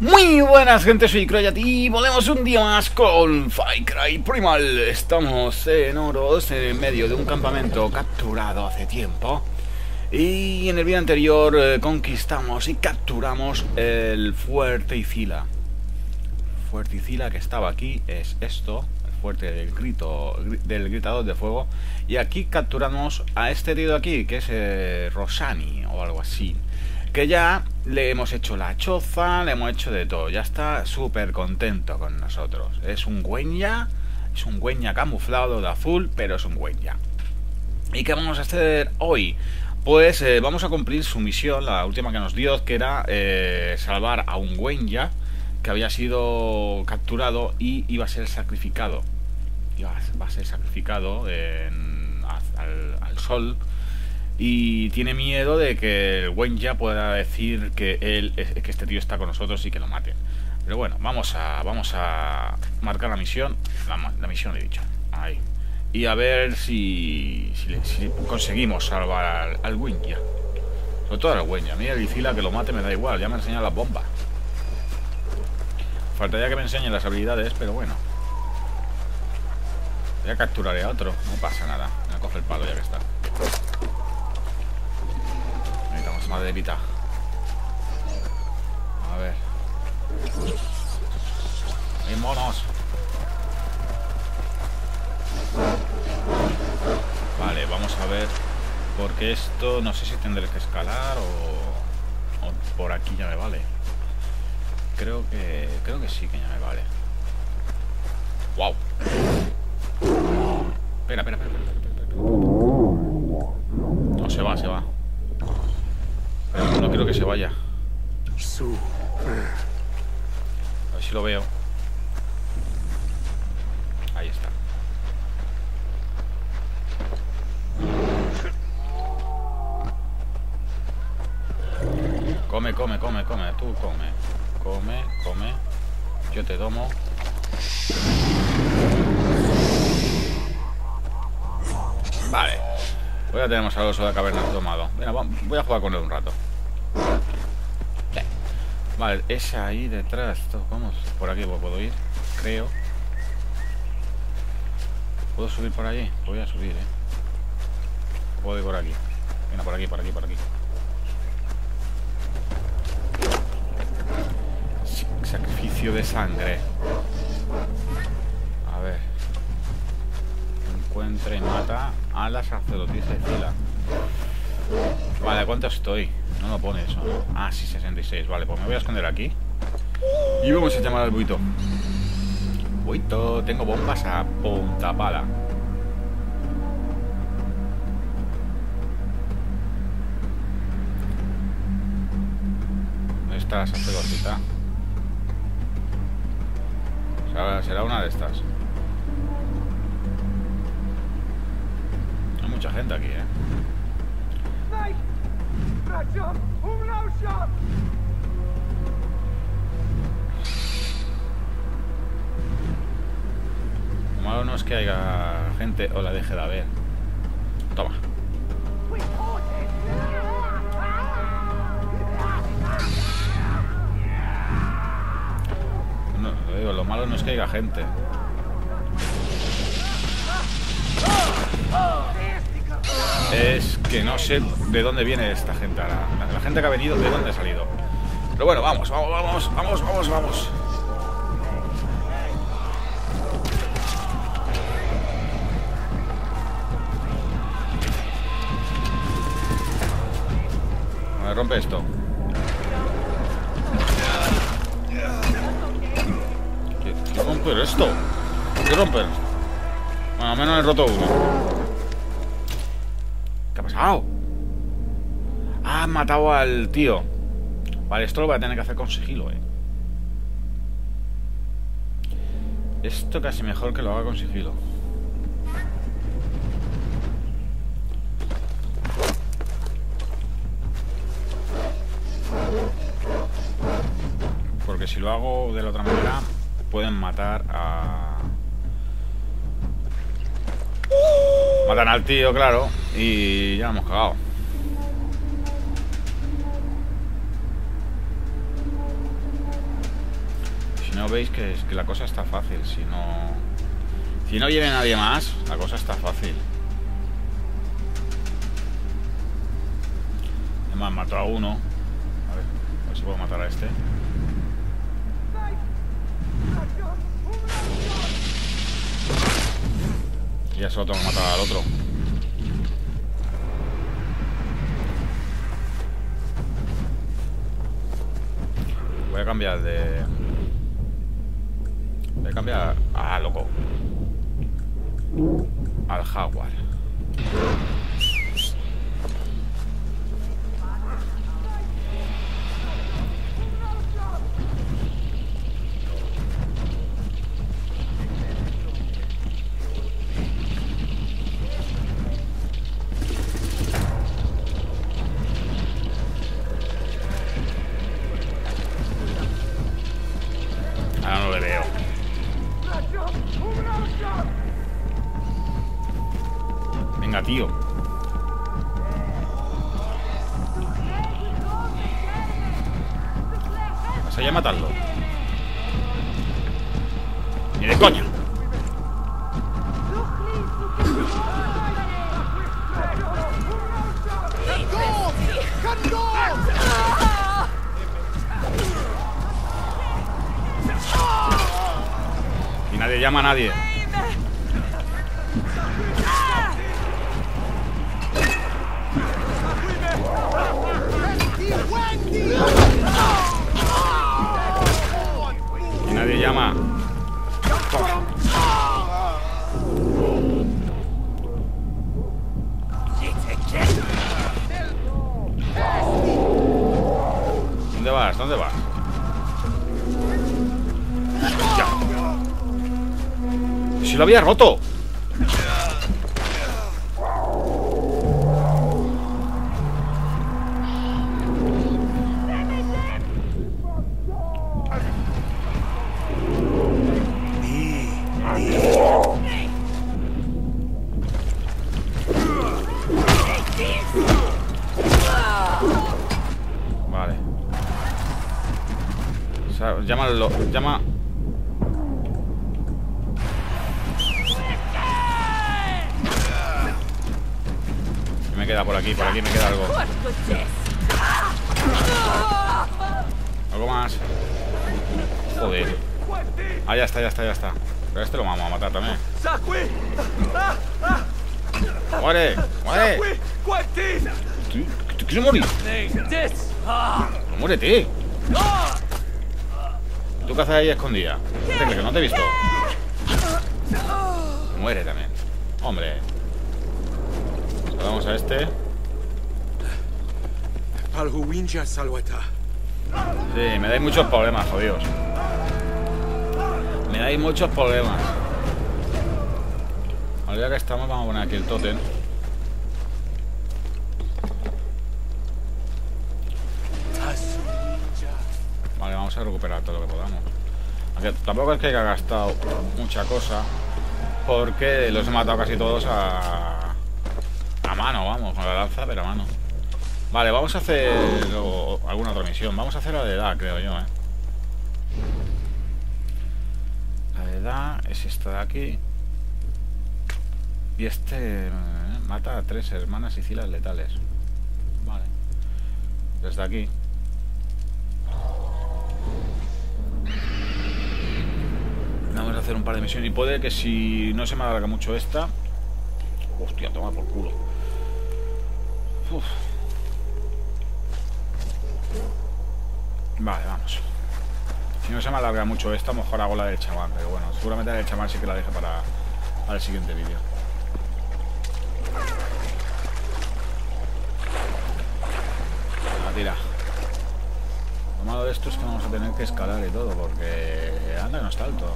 Muy buenas gente, soy Croyat y volvemos un día más con Far Cry Primal. Estamos en Oros, en medio de un campamento capturado hace tiempo. Y en el vídeo anterior eh, conquistamos y capturamos el Fuerte Icila Fuerte Icila que estaba aquí es esto El fuerte del, grito, del gritador de fuego. Y aquí capturamos a este tío de aquí, que es eh, Rosani o algo así que ya le hemos hecho la choza, le hemos hecho de todo. Ya está súper contento con nosotros. Es un güeña, es un güeña camuflado de azul, pero es un güeña. ¿Y qué vamos a hacer hoy? Pues eh, vamos a cumplir su misión, la última que nos dio, que era eh, salvar a un güeña que había sido capturado y iba a ser sacrificado. Iba a, ser sacrificado en, al sol y tiene miedo de que el ya pueda decir que él que este tío está con nosotros y que lo maten. Pero bueno, vamos a vamos a marcar la misión, la, misión he dicho, ahí. Y a ver si, si, conseguimos salvar al, al Wenja. Sobre todo al Wenja. A mí el Icila que lo mate me da igual, ya me enseñado las bombas. Faltaría que me enseñen las habilidades, pero bueno. Ya capturaré a otro, no pasa nada. Me coge el palo ya que está de vida A ver. ¡Hay monos! Vale, vamos a ver. Porque esto no sé si tendré que escalar o, o por aquí ya me vale. Creo que creo que sí que ya me vale. ¡Wow! Espera, espera, espera, espera, espera. No, se va, se va. No quiero que se vaya. A ver si lo veo. Ahí está. Come, come, come, come. Tú come. Come, come. Yo te domo. Vale. Pues ya tenemos al oso de la caverna tomado. voy a jugar con él un rato. Vale, ese ahí detrás. Vamos, por aquí puedo ir, creo. ¿Puedo subir por allí? Voy a subir, eh. Puedo ir por aquí. Venga, por aquí, por aquí, por aquí. Sacrificio de sangre. A ver. Encuentra y mata a la sacerdotisa fila. Vale, cuánto estoy? No lo pone eso. Ah, sí, 66. Vale, pues me voy a esconder aquí. Y vamos a llamar al buito. Buito, tengo bombas a punta pala. ¿Dónde está la sacerdotita? será una de estas. Hay mucha gente aquí, ¿eh? Lo malo no es que haya gente o la deje de haber. Toma. No, digo, lo malo no es que haya gente. Es que no sé de dónde viene esta gente. La, la, gente que ha venido, de dónde ha salido. Pero bueno, vamos, vamos, vamos, vamos, vamos, vamos. Ver, rompe esto. ¿Qué, qué romper esto? ¿Qué romper? Bueno, al menos he roto uno. ¡Ah! Han matado al tío. Vale, esto lo voy a tener que hacer con sigilo, eh. Esto casi mejor que lo haga con sigilo. Porque si lo hago de la otra manera, pueden matar a... Matan al tío, claro. Y ya hemos cagado. Si no veis que, que la cosa está fácil. Si no... Si no viene nadie más, la cosa está fácil. Además, matado a uno. A ver, a ver si puedo matar a este. Y ya solo tengo que matar al otro. Voy a cambiar de... Voy a cambiar... Ah, loco. Al jaguar. Tío. Vas allá a matarlo. Ni de coña. Y nadie llama a nadie. ¿Dónde vas? ¿Dónde vas? ¡Si lo había roto! Sea, llámalo, llama... ¿Qué me queda por aquí? Por aquí me queda algo. Algo más. Joder. Ah, ya está, ya está, ya está. Pero a este lo vamos a matar también. ¡Muere! ¡Muere! ¿Tú- ¿Tú quieres morir? ¡No muérete! ¿Tú qué haces ahí escondida? ¿Te crees que no te he visto? Muere también. Hombre. Vamos a este. Sí, me dais muchos problemas, jodidos. Me dais muchos problemas. Al día que estamos, vamos a poner aquí el tótem. Tasuwinja. Vale, a recuperar todo lo que podamos. Tampoco es que haya gastado mucha cosa. Porque los he matado casi todos a... A mano, vamos, con la lanza, pero a mano. Vale, vamos a hacer alguna otra misión. Vamos a hacer la de edad, creo yo, ¿eh? La de edad es esta de aquí. Y este eh, mata a tres hermanas y cilas letales. Vale. Desde aquí. Vamos a hacer un par de misiones. Y puede que si no se me alarga mucho esta. Hostia, toma por culo. Vale, vamos. Si no se me alarga mucho esta, mejor hago la del chamán. Pero bueno, seguramente la del chamán sí que la deje para, para el siguiente vídeo. Ah, tira. Lo malo de esto es que vamos a tener que escalar y todo, porque anda que no está alto.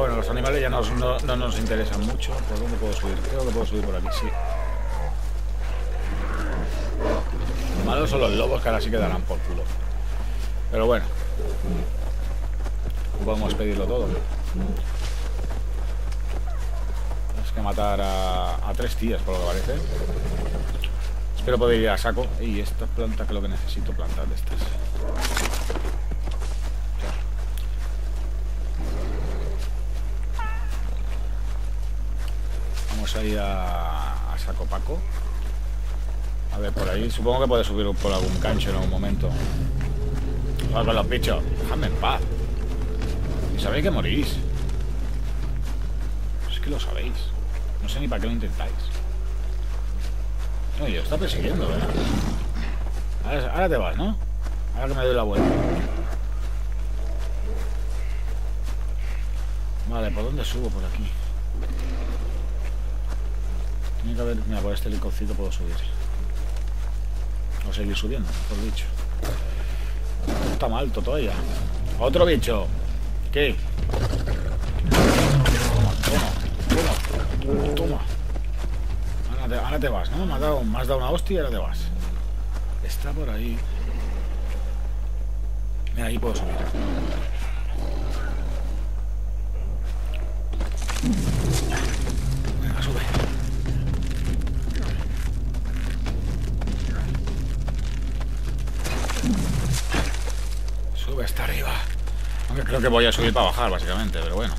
Bueno, los animales ya no, no nos interesan mucho. ¿Por dónde puedo subir? Creo que puedo subir por aquí, sí. Lo son los lobos que ahora sí que darán por culo. Pero bueno. Podemos pedirlo todo. Tenemos que matar a, tres tías, por lo que parece. Espero poder ir a saco. Y estas plantas que es lo que necesito plantar de estas. Ahí a, a saco paco. A ver, por ahí. Supongo que puede subir por algún cancho en algún momento. Vamos con los bichos. Dejadme en paz. Y sabéis que morís. Es que lo sabéis. No sé ni para qué lo intentáis. Oye, está persiguiendo, ¿eh? Ahora, ahora te vas, ¿no? Ahora que me doy la vuelta. Vale, ¿por dónde subo? Por aquí. Tiene que haber... Mira, por este rinconcito puedo subir. O seguir subiendo, mejor dicho. Está mal alto todavía. ¡Otro bicho! ¿Qué? Toma, toma, toma. Toma. Ahora te, vas, ¿no? Me has, dado, me has dado una hostia y ahora te vas. Está por ahí. Mira, ahí puedo subir. Venga, sube. Sube hasta arriba. Aunque creo que voy a subir para bajar, básicamente, pero bueno.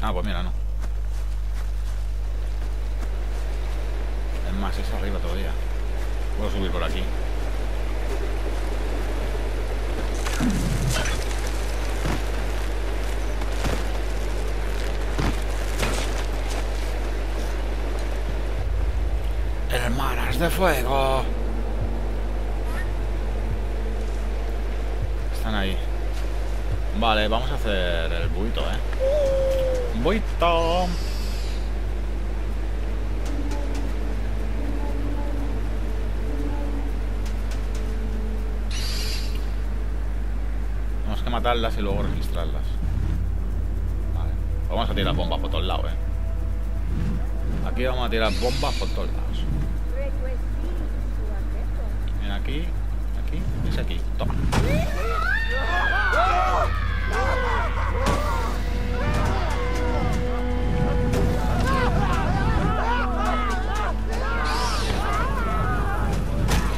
Ah, pues mira, no. Es más, es arriba todavía. Puedo subir por aquí. De fuego. Están ahí. Vale, vamos a hacer el buito, ¿eh? Buito. Tenemos que matarlas y luego registrarlas. Vale. Vamos a tirar bombas por todos lados, ¿eh? Aquí vamos a tirar bombas por todos lados. Aquí, aquí, es aquí. Toma.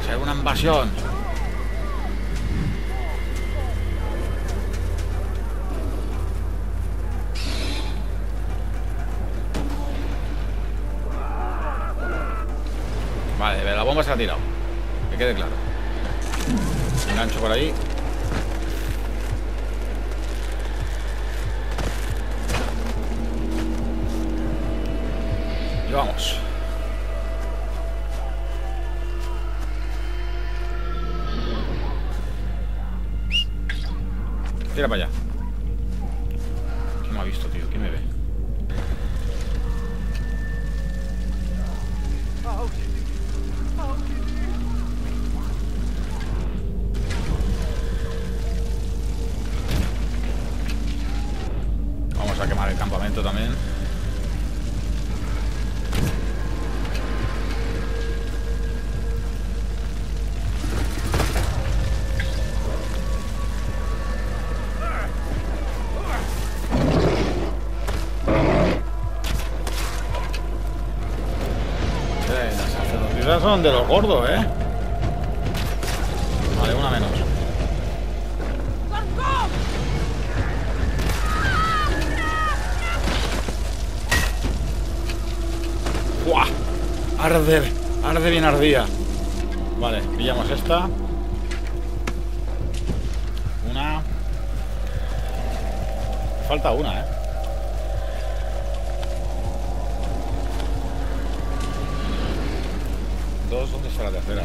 Será una invasión. Vale, la bomba se ha tirado. Que quede claro. Engancho por ahí. Vamos. Tira para allá. De los gordos, ¿eh? Vale, una menos. ¡Buah! Arder, arde bien ardía. Vale, pillamos esta. Una. Falta una, ¿eh? ¿Dónde está la tercera?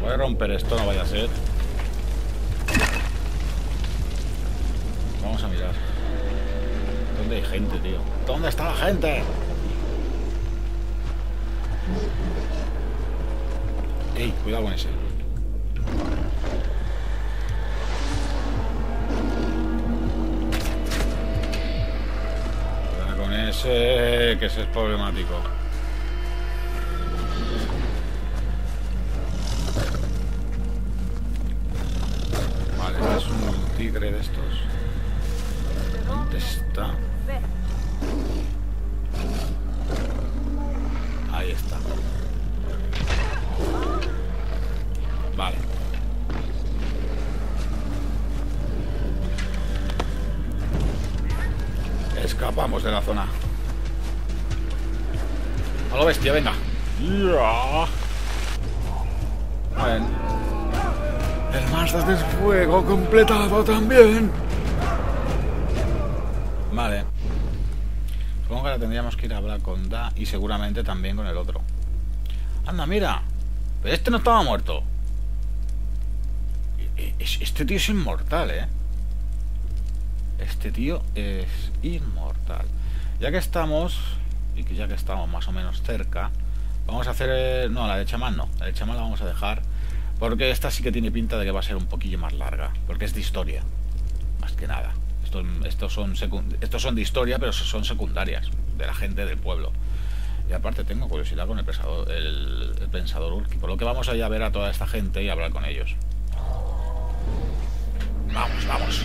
Voy a romper esto, no vaya a ser. Vamos a mirar. ¿Dónde hay gente, tío? ¿Dónde está la gente? Ey, cuidado con ese. que ese es problemático. Vale, este es un tigre de estos. ¿Dónde está? Ahí está. Vale. Escapamos de la zona. A lo bestia, venga. Ya. Bien. El Mazdas de fuego completado también. Vale. Supongo que ahora tendríamos que ir a hablar con Da y seguramente también con el otro. Anda, mira. Pero este no estaba muerto. E- e- es- Este tío es inmortal, ¿eh? Este tío es inmortal. Ya que estamos, y que ya que estamos más o menos cerca, vamos a hacer... eh, No, la de chamán no. La de chamán la vamos a dejar. Porque esta sí que tiene pinta de que va a ser un poquillo más larga. Porque es de historia. Más que nada. Estos, estos, son, estos son de historia, pero son secundarias. De la gente del pueblo. Y aparte tengo curiosidad con el pensador, el, el pensador Urki. Por lo que vamos allá a ver a toda esta gente y hablar con ellos. Vamos, vamos.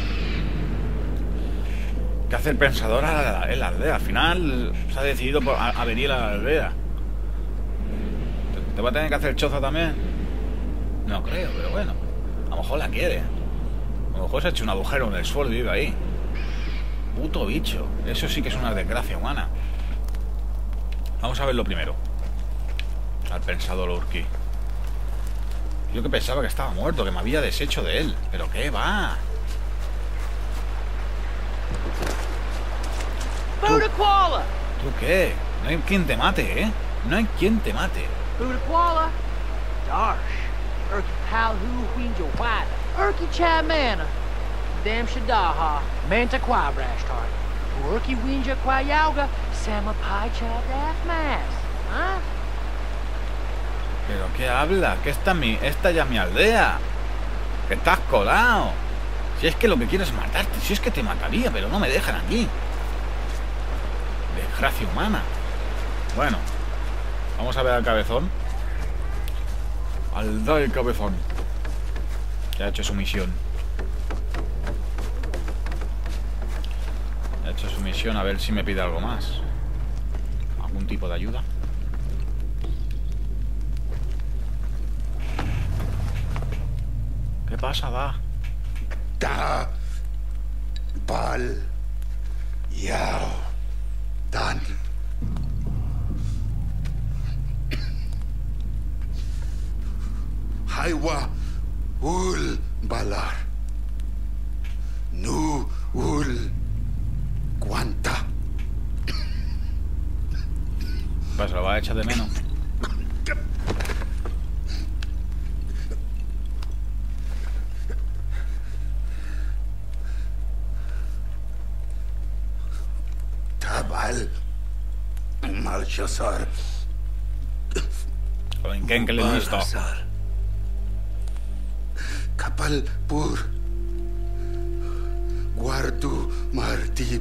¿Qué hace el pensador a la, aldea? Al final se ha decidido por- a, a venir a la aldea. ¿Te, te va a tener que hacer choza también? No creo, pero bueno. A lo mejor la quiere. A lo mejor se ha hecho un agujero en el suelo y vive ahí. Puto bicho. Eso sí que es una desgracia humana. Vamos a verlo primero. Al pensador Urki. Yo que pensaba que estaba muerto, que me había deshecho de él. ¿Pero qué va? Koala! ¿Tú qué? No hay quien te mate, ¿eh? No hay quien te mate. Darsh. Urki Palhu Huinja Wada. Urki Chamana. Dam Shadaha. Manta Quabrashtart. Urki Winja Quayauga. Sama Pai Chadaf Mas. Huh? ¿Pero qué habla? Que esta, es mi, esta ya es mi aldea. Que estás colado. Si es que lo que quiero es matarte. Si es que te mataría, pero no me dejan aquí. Desgracia humana. Bueno. Vamos a ver al cabezón. Al del cabezón. Que ha hecho su misión. Ha hecho su misión a ver si me pide algo más. ¿Algún tipo de ayuda? ¿Qué pasa, va? Da. Bal. Yao. Dan. Haiwa. Ul. Balar. Nu. Ul. Guanta. Pues lo va a echar de menos. Malchazar. Con Ken que le he visto. Balazar. Kapal pur. Guardu marti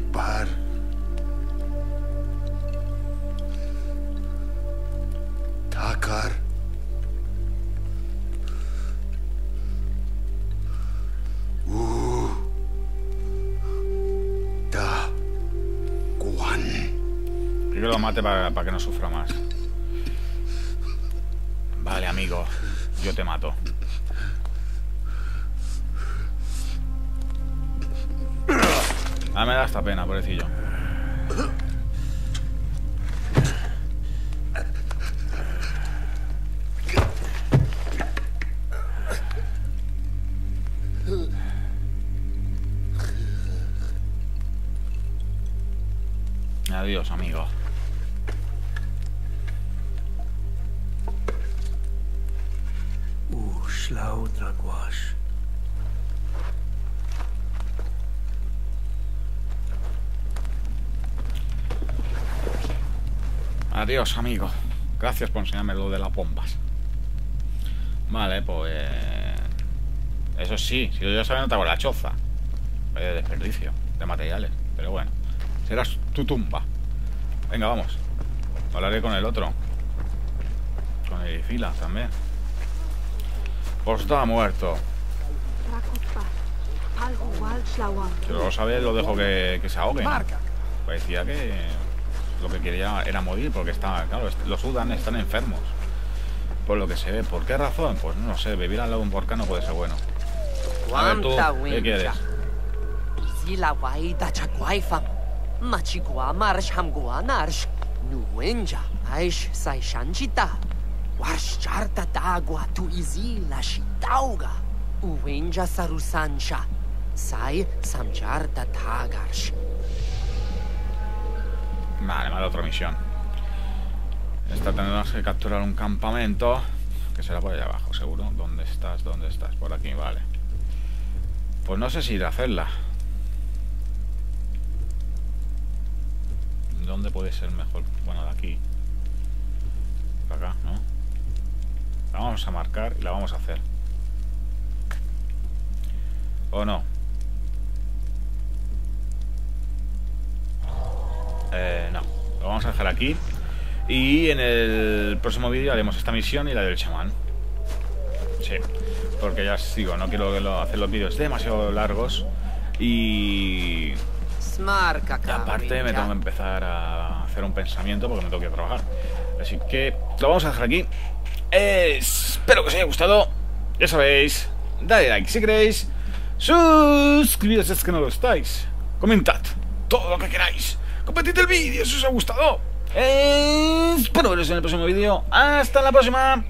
Para que no sufra más. Vale, amigo. Yo te mato. Ah, me da esta pena, pobrecillo. Adiós, amigo. Adiós, amigo. Gracias por enseñarme lo de las bombas. Vale, pues... Eso sí, si lo ya sabes no te hago la choza. Vaya desperdicio de materiales. Pero bueno, serás tu tumba. Venga, vamos. Hablaré con el otro. Con el fila también. Pues está muerto. Si lo sabe, lo dejo que, que se ahogue. ¿no? Parecía que lo que quería era morir porque estaba, claro, los Sudan están enfermos. Por lo que se ve. ¿Por qué razón? Pues no lo sé. Vivir al lado de un volcán no puede ser bueno. A ver tú, ¿qué quieres? Sai shanchita. Warsh charta dagua tu izila shitauga. Uenja sarusancha. Sai samcharta tagarsh. Vale, vale, otra misión. Esta tendremos que capturar un campamento. Que será por allá abajo, seguro. ¿Dónde estás? ¿Dónde estás? Por aquí, vale. Pues no sé si ir a hacerla. ¿Dónde puede ser mejor? Bueno, de aquí. Para acá, ¿no? La vamos a marcar y la vamos a hacer. ¿O no? Vamos a dejar aquí. Y en el próximo vídeo haremos esta misión y la del chamán. Sí. Porque ya os digo, no quiero hacer los vídeos demasiado largos. Y... Aparte me tengo que empezar a hacer un pensamiento porque me tengo que trabajar. Así que lo vamos a dejar aquí. Eh, espero que os haya gustado. Ya sabéis, dale like si queréis. Suscribiros si es que no lo estáis. Comentad todo lo que queráis. Compartid el vídeo si os ha gustado. Espero veros en el próximo vídeo. Hasta la próxima.